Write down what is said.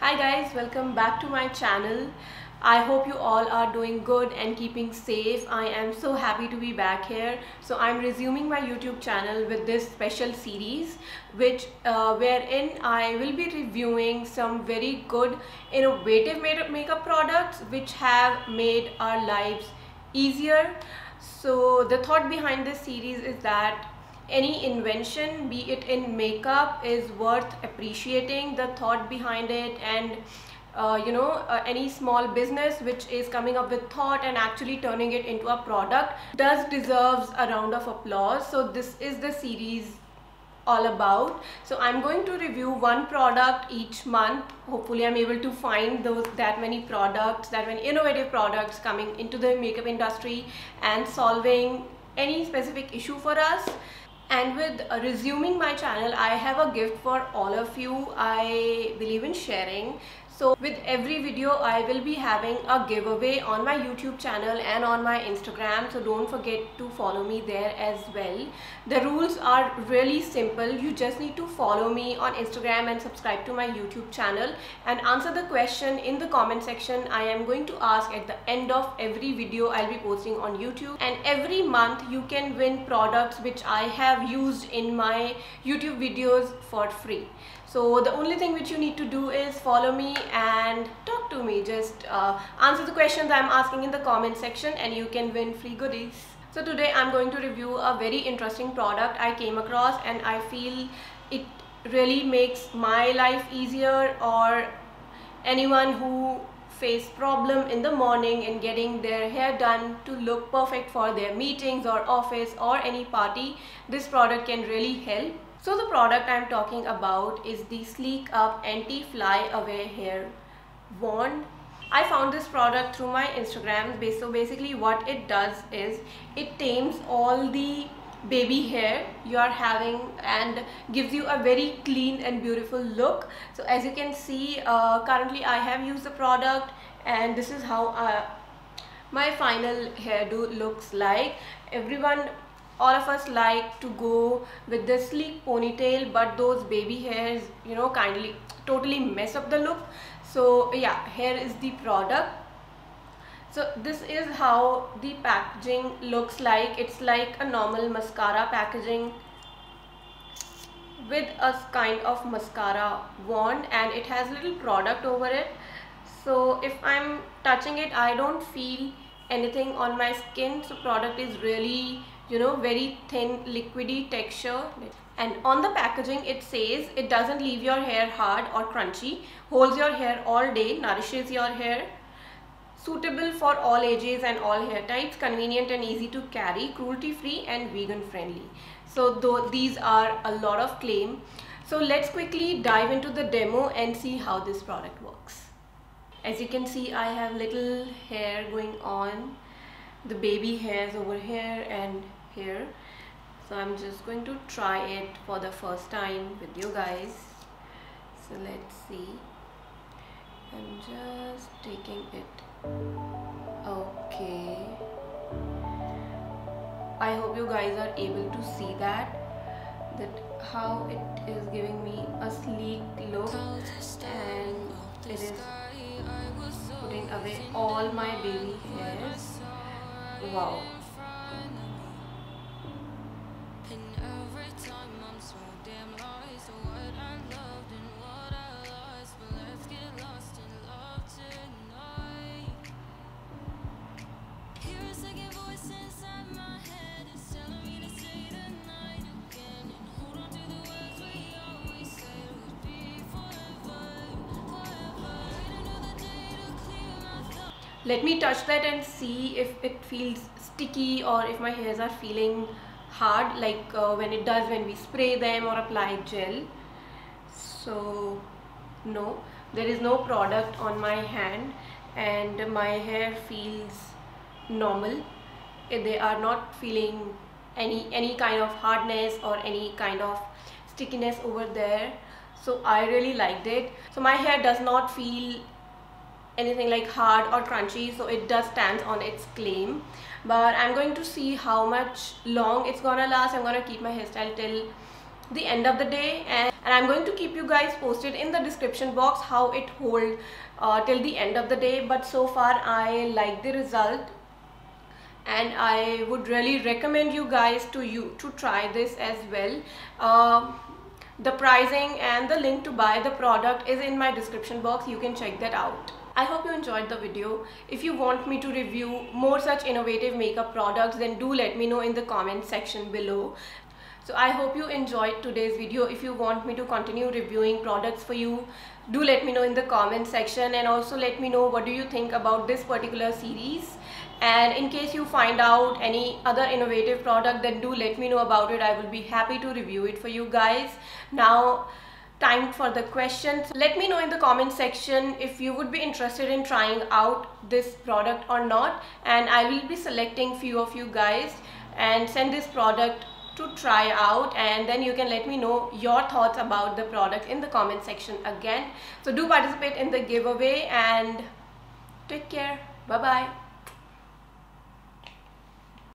Hi guys, welcome back to my channel. I hope you all are doing good and keeping safe. I am so happy to be back here. So I'm resuming my YouTube channel with this special series which uh, wherein I will be reviewing some very good innovative makeup products which have made our lives easier. So the thought behind this series is that any invention be it in makeup is worth appreciating. The thought behind it and uh, you know uh, any small business which is coming up with thought and actually turning it into a product does deserves a round of applause. So this is the series all about. So i'm going to review one product each month. Hopefully i'm able to find those that many products that many innovative products coming into the makeup industry and solving any specific issue for us and with resuming my channel i have a gift for all of you. I believe in sharing so with every video I will be having a giveaway on my YouTube channel and on my Instagram so don't forget to follow me there as well. The rules are really simple. You just need to follow me on Instagram and subscribe to my YouTube channel and answer the question in the comment section I am going to ask at the end of every video I'll be posting on YouTube and every month you can win products which I have used in my YouTube videos for free so the only thing which you need to do is follow me and talk to me. Just uh, answer the questions i'm asking in the comment section and you can win free goodies. So today i'm going to review a very interesting product i came across and i feel it really makes my life easier or anyone who face problem in the morning in getting their hair done to look perfect for their meetings or office or any party this product can really help so the product I'm talking about is the Slickup Anti-Fly Away Hair Wand. I found this product through my Instagram. So basically what it does is it tames all the baby hair you are having and gives you a very clean and beautiful look. So as you can see uh, currently I have used the product and this is how uh, my final hairdo looks like. Everyone all of us like to go with the sleek ponytail but those baby hairs you know kindly totally mess up the look. So yeah here is the product. So this is how the packaging looks like. It's like a normal mascara packaging with a kind of mascara wand and it has little product over it. So if I'm touching it I don't feel anything on my skin so product is really you know very thin liquidy texture. And on the packaging it says it doesn't leave your hair hard or crunchy holds your hair all day nourishes your hair. Suitable for all ages and all hair types convenient and easy to carry cruelty free and vegan friendly so though these are a lot of claim. So let's quickly dive into the demo and see how this product works as you can see I have little hair going on. The baby hairs over here and here. So I'm just going to try it for the first time with you guys. So let's see. I'm just taking it. Okay. I hope you guys are able to see that that how it is giving me a sleek look. And it is putting away all my baby hairs. Wow let me touch that and see if it feels sticky or if my hairs are feeling hard like uh, when it does when we spray them or apply gel. So no there is no product on my hand and my hair feels normal. They are not feeling any any kind of hardness or any kind of stickiness over there. So I really liked it. So my hair does not feel anything like hard or crunchy so it does stand on its claim. But I'm going to see how much long it's gonna last. I'm gonna keep my hairstyle till the end of the day and, and I'm going to keep you guys posted in the description box how it hold uh, till the end of the day. But so far I like the result and I would really recommend you guys to you to try this as well. Uh, the pricing and the link to buy the product is in my description box. You can check that out I hope you enjoyed the video. If you want me to review more such innovative makeup products then do let me know in the comment section below. So I hope you enjoyed today's video. If you want me to continue reviewing products for you, do let me know in the comment section and also let me know what do you think about this particular series. And in case you find out any other innovative product then do let me know about it. I will be happy to review it for you guys. Now time for the questions. Let me know in the comment section if you would be interested in trying out this product or not. And I will be selecting few of you guys and send this product to try out. And then you can let me know your thoughts about the product in the comment section again. So do participate in the giveaway and take care. Bye bye